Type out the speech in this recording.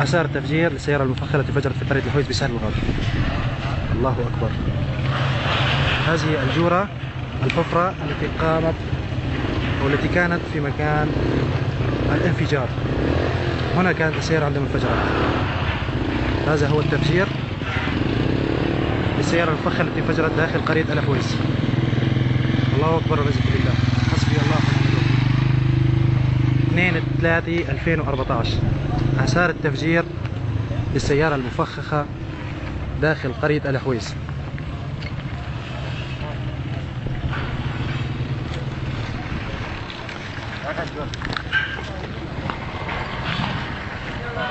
آثار تفجير للسيارة المفخرة التي فجرت في قرية الحويس بسهل الغرب الله أكبر. هذه الجورة الحفرة التي قامت أو التي كانت في مكان الانفجار. هنا كانت السيارة عندما انفجرت. هذا هو التفجير للسيارة المفخرة التي انفجرت داخل قرية الأحويس الله أكبر ورزق بالله. 2 3 2014 آثار التفجير للسيارة المفخخة داخل قرية الأحويس Arkadaşlar.